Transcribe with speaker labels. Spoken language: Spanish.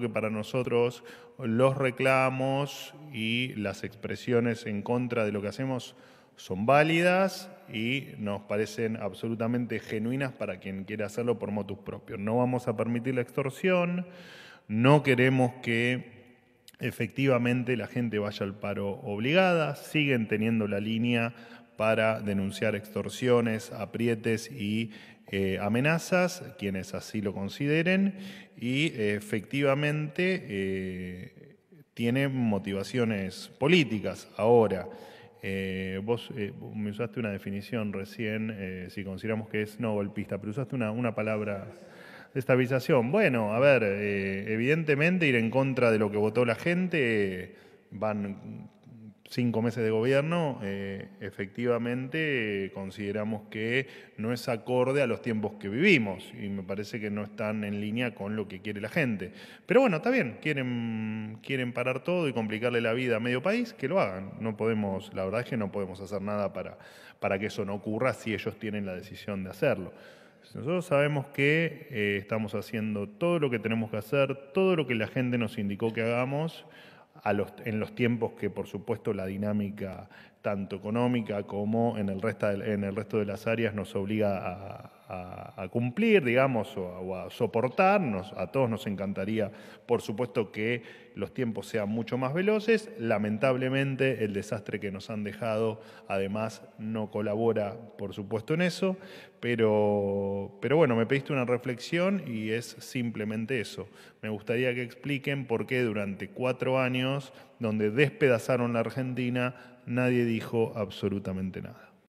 Speaker 1: que para nosotros los reclamos y las expresiones en contra de lo que hacemos son válidas y nos parecen absolutamente genuinas para quien quiera hacerlo por motus propios. No vamos a permitir la extorsión, no queremos que efectivamente la gente vaya al paro obligada, siguen teniendo la línea para denunciar extorsiones, aprietes y eh, amenazas, quienes así lo consideren, y efectivamente eh, tiene motivaciones políticas. Ahora, eh, vos me usaste una definición recién, si consideramos que es no golpista, pero usaste una, una palabra de estabilización. Bueno, a ver, evidentemente ir en contra de lo que votó la gente van cinco meses de gobierno, eh, efectivamente consideramos que no es acorde a los tiempos que vivimos y me parece que no están en línea con lo que quiere la gente. Pero bueno, está bien, quieren, quieren parar todo y complicarle la vida a medio país, que lo hagan. No podemos, la verdad es que no podemos hacer nada para, para que eso no ocurra si ellos tienen la decisión de hacerlo. Nosotros sabemos que eh, estamos haciendo todo lo que tenemos que hacer, todo lo que la gente nos indicó que hagamos en los tiempos que por supuesto la dinámica tanto económica como en el resto de, en el resto de las áreas nos obliga a, cumplir, digamos, o a, soportarnos. A todos nos encantaría, por supuesto, que los tiempos sean mucho más veloces. Lamentablemente, el desastre que nos han dejado, además, no colabora, por supuesto, en eso. Pero, pero bueno, me pediste una reflexión y es simplemente eso. Me gustaría que expliquen por qué durante cuatro años, donde despedazaron la Argentina, nadie dijo absolutamente nada.